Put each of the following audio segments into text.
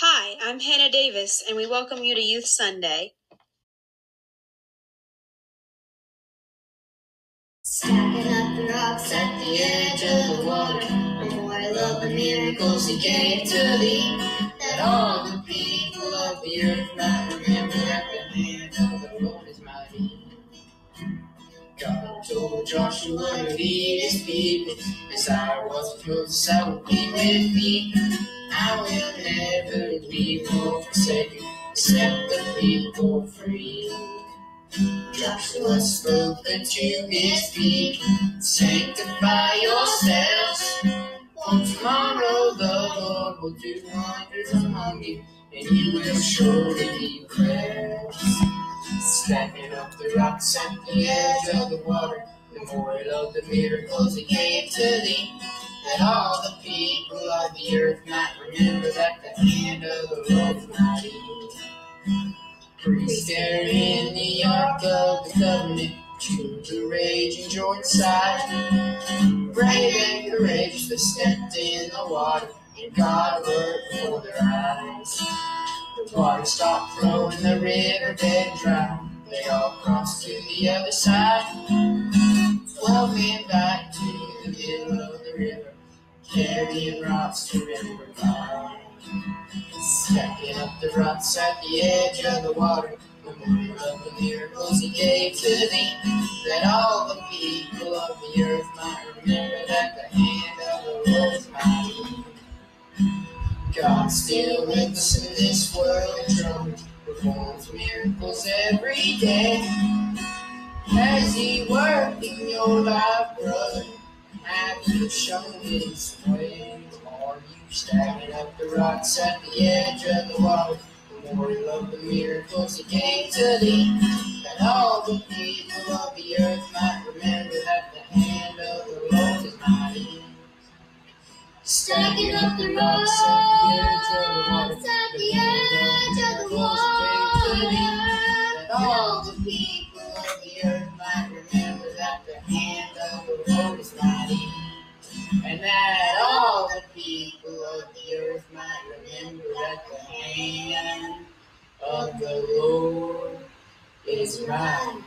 Hi, I'm Hannah Davis, and we welcome you to Youth Sunday. Stacking up the rocks at the edge of the water. The miracles he gave to thee. That all the people of the earth might told Joshua to lead his people. As I was Moses, I will be with thee. I will never leave nor forsake set the people free. Joshua spoke unto his people, sanctify yourselves. On tomorrow the Lord will do wonders among you, and you will surely be blessed. Stacking up the rocks at the edge of the water, memorial of the miracles he gave to thee. That all the people of the earth might remember that the hand of the Lord is mighty. Priests there in the ark of the covenant, to the raging Jordan side. Brave and courageous, they stepped in the water, and God worked before their eyes. The water stopped flowing, the river bed dry. They all crossed to the other side. Men back to the middle of the river, carrying rocks to river by. Stacking up the rocks at the edge of the water, the memorial of the miracles he gave to thee. That all the people of the earth might remember that the hand of the Lord is mighty. God's still with us in this world of performs miracles every day. Has He worked in your life, brother? Have you shown His way? Are you stacking up the rocks at the edge of the water? Memorial of the miracles He gave to thee, that all the people of the earth might remember that the hand of the Lord is mighty. Stacking up the rocks at the edge is mighty.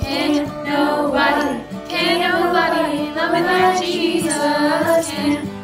Can nobody, can nobody love me like Jesus? Can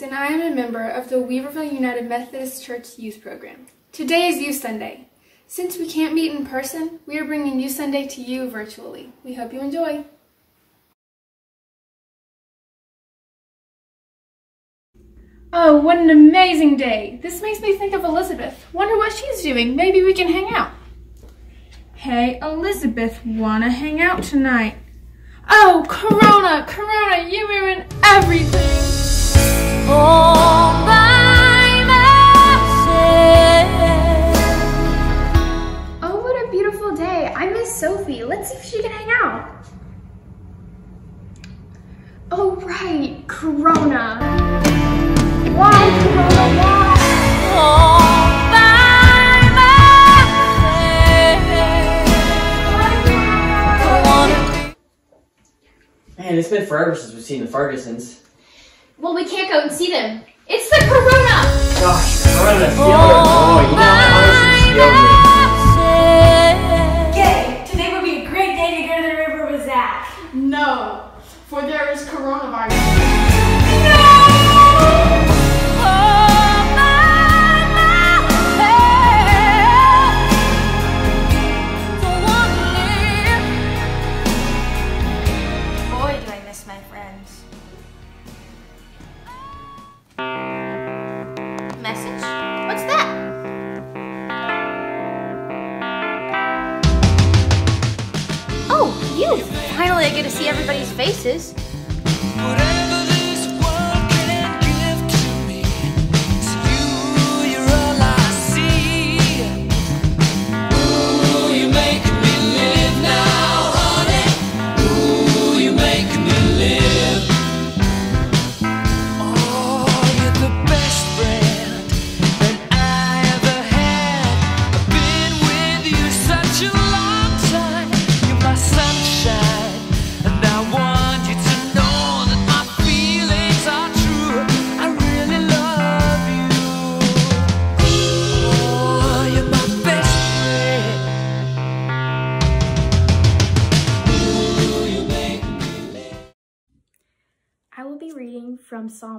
And I am a member of the Weaverville United Methodist Church Youth Program. Today is Youth Sunday. Since we can't meet in person, we are bringing Youth Sunday to you virtually. We hope you enjoy. Oh, what an amazing day! This makes me think of Elizabeth. Wonder what she's doing. Maybe we can hang out. Hey, Elizabeth, wanna hang out tonight? Oh, Corona, Corona, you ruin everything. All by myself. Oh, what a beautiful day. I miss Sophie. Let's see if she can hang out. Oh, right, Corona. Why, Corona, why? Man, it's been forever since we've seen the Fergusons. Well, we can't go and see them. It's the Corona! Gosh, Corona, feel it. Oh, you know, honestly. Gay, today would be a great day to go to the river with Zach. No, for there is coronavirus. Everybody's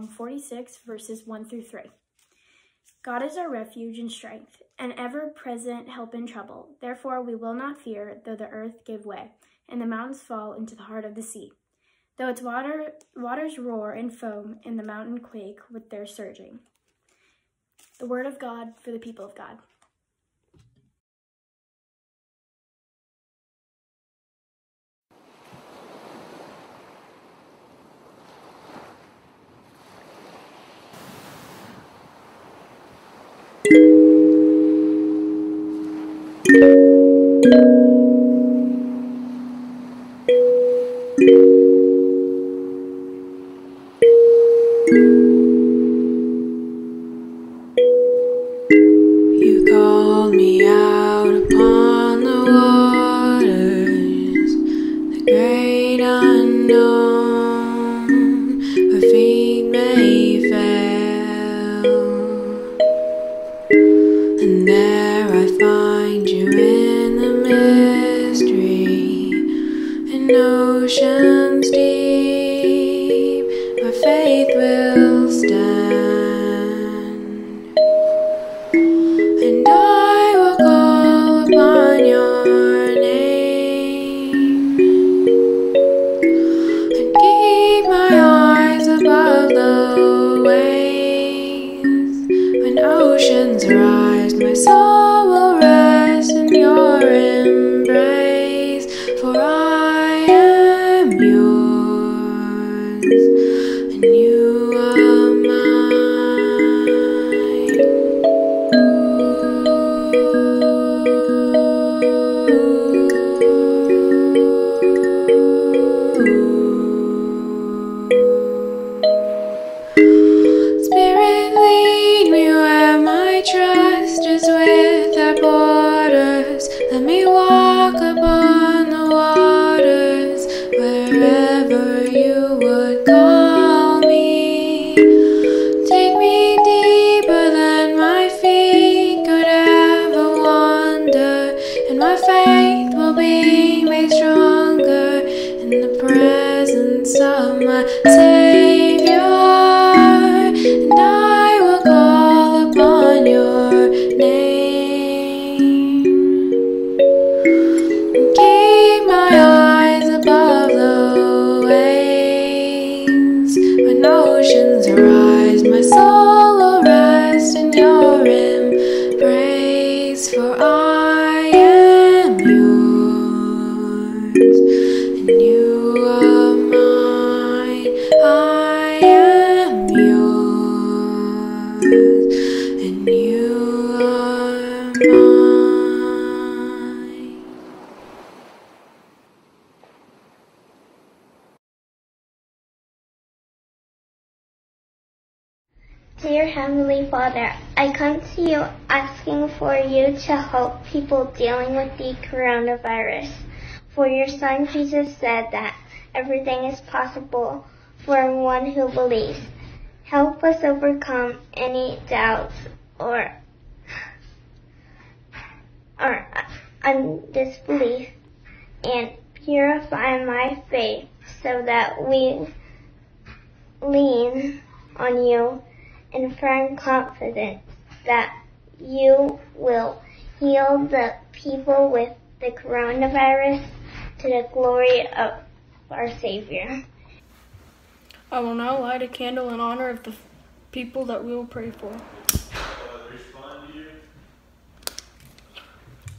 46, verses 1 through 3. God is our refuge and strength, an ever present help in trouble. Therefore, we will not fear, though the earth give way, and the mountains fall into the heart of the sea. Though its water, waters roar and foam, and the mountain quake with their surging. The word of God for the people of God. You And there I find you in the mystery, in oceans dealing with the coronavirus. For your Son Jesus said that everything is possible for one who believes. Help us overcome any doubts or, or undisbelief and purify my faith so that we lean on you in firm confidence that you will heal the people with the coronavirus to the glory of our Savior. I will now light a candle in honor of the people that we will pray for.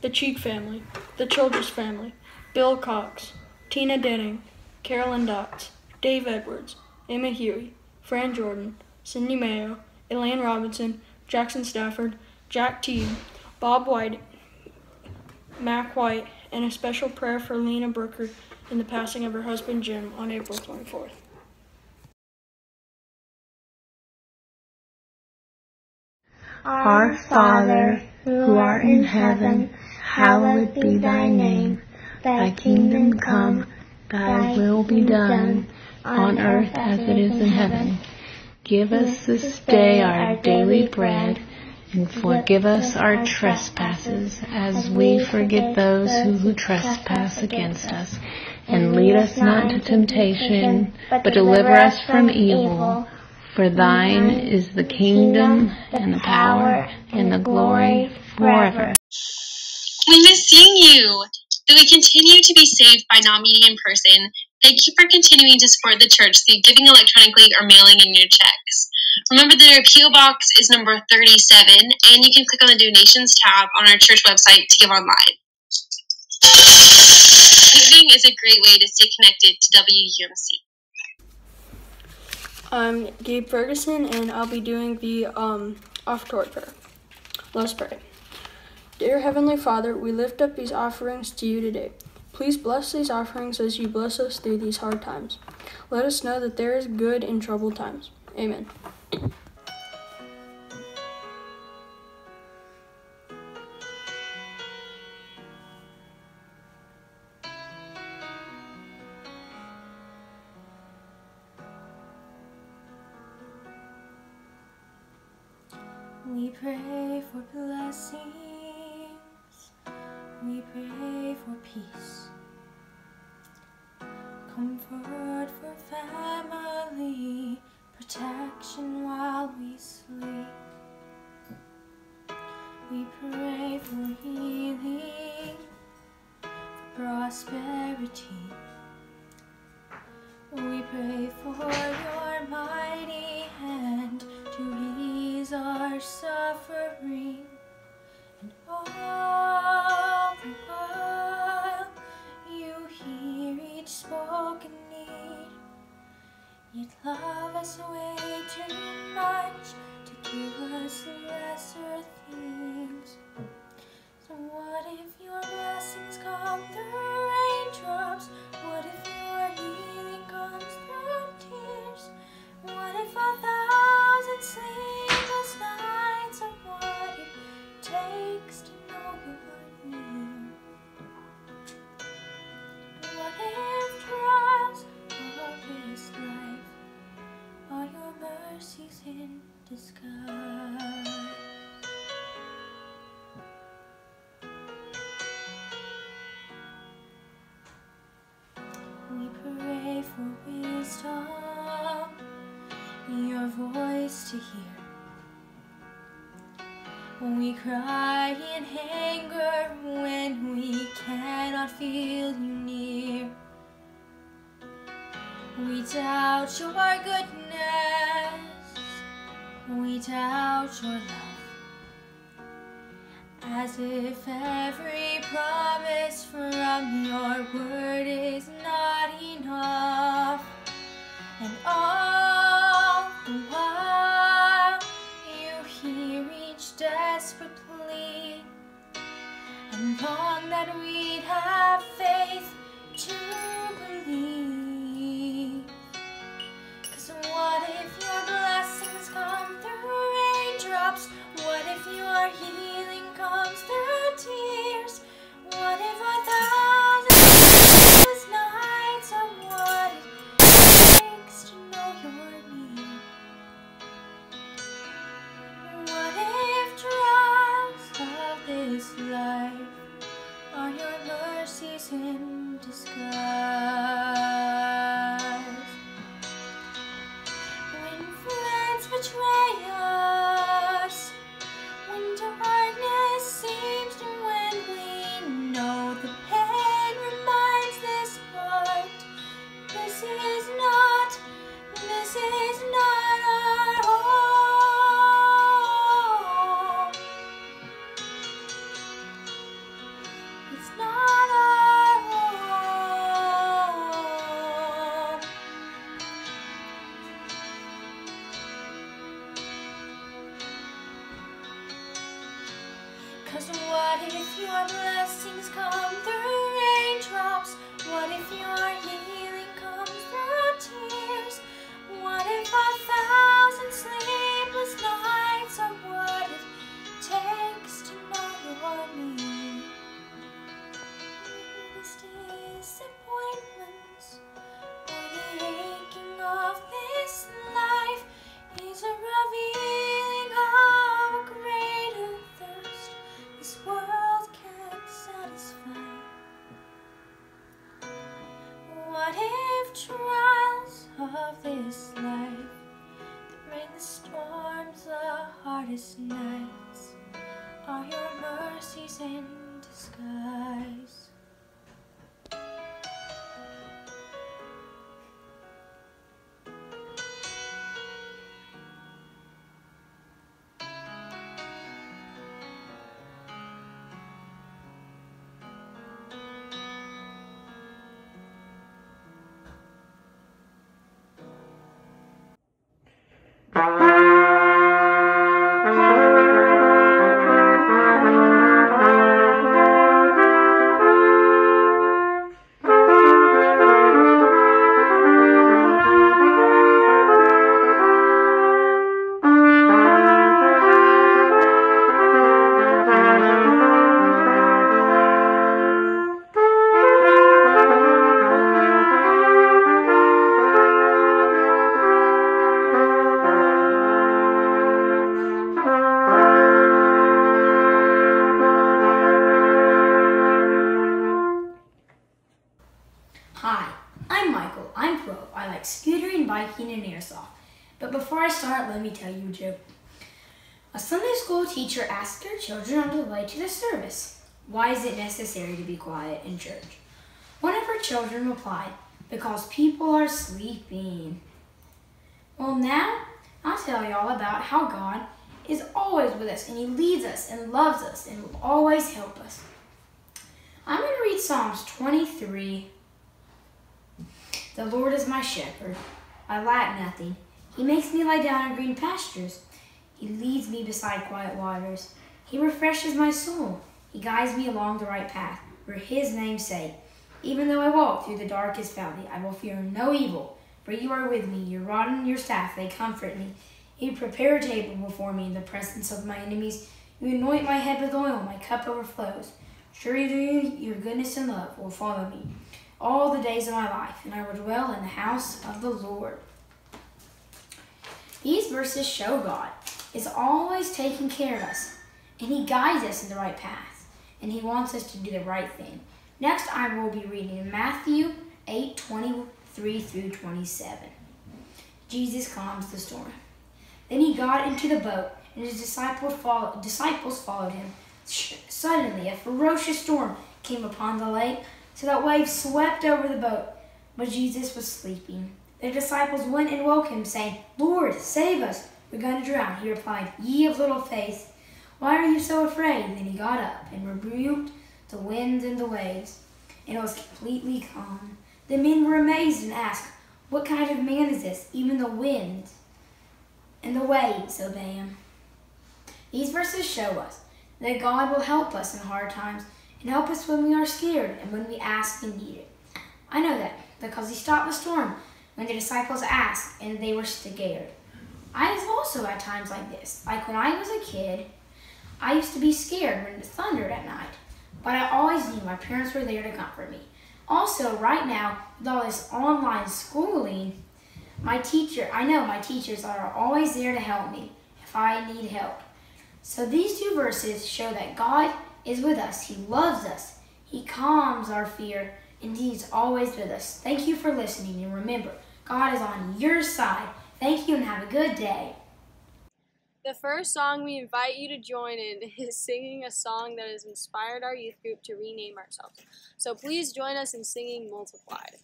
The Cheek family, the Childress family, Bill Cox, Tina Denning, Carolyn Dotz, Dave Edwards, Emma Huey, Fran Jordan, Cindy Mayo, Elaine Robinson, Jackson Stafford, Jack Teague, Bob White, Mac White, and a special prayer for Lena Brooker in the passing of her husband Jim on April 24th. Our Father, who art in heaven, hallowed be thy name. Thy kingdom come, thy will be done, on earth as it is in heaven. Give us this day our daily bread, and forgive us our trespasses, as we forgive those who, who trespass against us. And lead us not into temptation, but deliver us from evil. For thine is the kingdom, and the power, and the glory forever. We miss seeing you. Though we continue to be saved by not meeting in person, thank you for continuing to support the church through giving electronically or mailing in your checks. Remember that our PO box is number 37, and you can click on the donations tab on our church website to give online. Giving is a great way to stay connected to WUMC. I'm Gabe Ferguson, and I'll be doing the um, offertory prayer. Let's pray. Dear Heavenly Father, we lift up these offerings to you today. Please bless these offerings as you bless us through these hard times. Let us know that there is good in troubled times. Amen. We pray for blessings. For peace. Comfort We cry in anger when we cannot feel you near. We doubt your goodness, we doubt your love. As if every promise from your word is not enough. And all long that we'd have faith say school teacher asked her children on the way to the service, Why is it necessary to be quiet in church? One of her children replied, Because people are sleeping. Well, now I'll tell y'all about how God is always with us and He leads us and loves us and will always help us. I'm going to read Psalms 23 the Lord is my shepherd. I lack nothing. He makes me lie down in green pastures. He leads me beside quiet waters. He refreshes my soul. He guides me along the right path for his name's sake. Even though I walk through the darkest valley, I will fear no evil, for you are with me. Your rod and your staff, they comfort me. You prepare a table before me in the presence of my enemies. You anoint my head with oil, my cup overflows. Surely your goodness and love will follow me all the days of my life, and I will dwell in the house of the Lord. These verses show God is always taking care of us, and He guides us in the right path, and He wants us to do the right thing. Next, I will be reading Matthew 8 23 through 27. Jesus calms the storm. Then he got into the boat, and his disciples followed, him. Suddenly, a ferocious storm came upon the lake so that waves swept over the boat. But Jesus was sleeping. The disciples went and woke him, saying, Lord, save us. We're going to drown. He replied, Ye of little faith, why are you so afraid? Then he got up and rebuked the winds and the waves, and it was completely calm. The men were amazed and asked, What kind of man is this? Even the wind and the waves obey him. These verses show us that God will help us in hard times and help us when we are scared and when we ask and need it. I know that because he stopped the storm when the disciples asked and they were scared. I was also at times like this. Like when I was a kid, I used to be scared when it thundered at night, but I always knew my parents were there to comfort me. Also, right now, with all this online schooling, my teacher, I know my teachers are always there to help me if I need help. So these two verses show that God is with us. He loves us. He calms our fear, and He's always with us. Thank you for listening, and remember, God is on your side. Thank you, and have a good day. The first song we invite you to join in is singing a song that has inspired our youth group to rename ourselves. So please join us in singing Multiplied.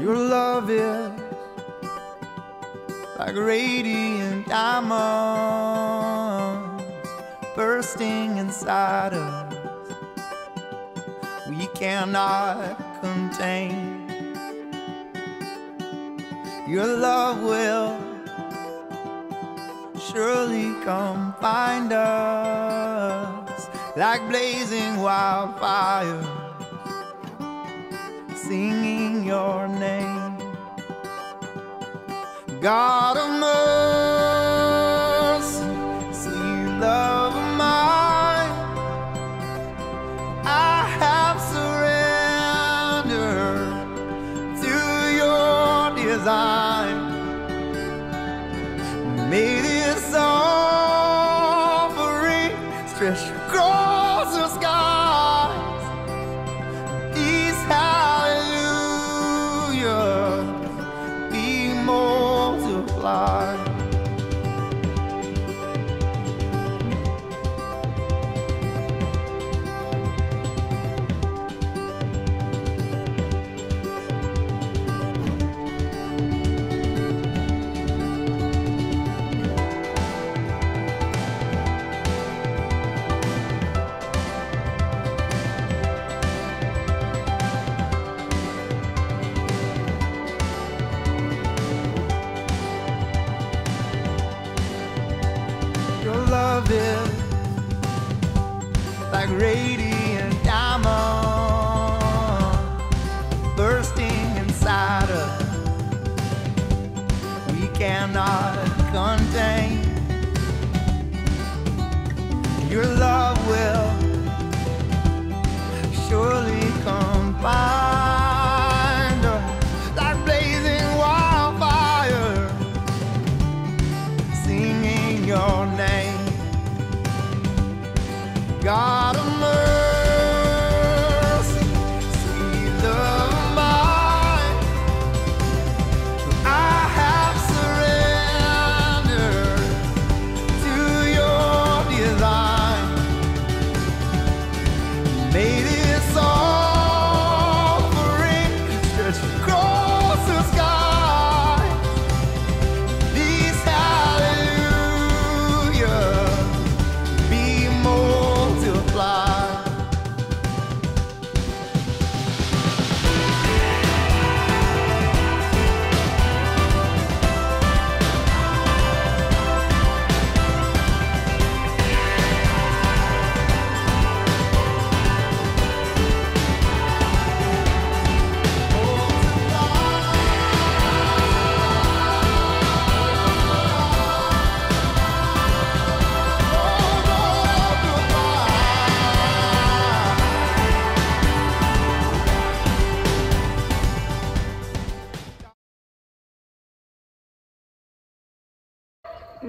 Your love is like radiant diamonds bursting inside us. We cannot contain. Your love will surely come find us like blazing wildfire, singing your name. God of mercy.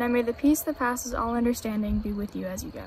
may the peace that passes all understanding be with you as you go.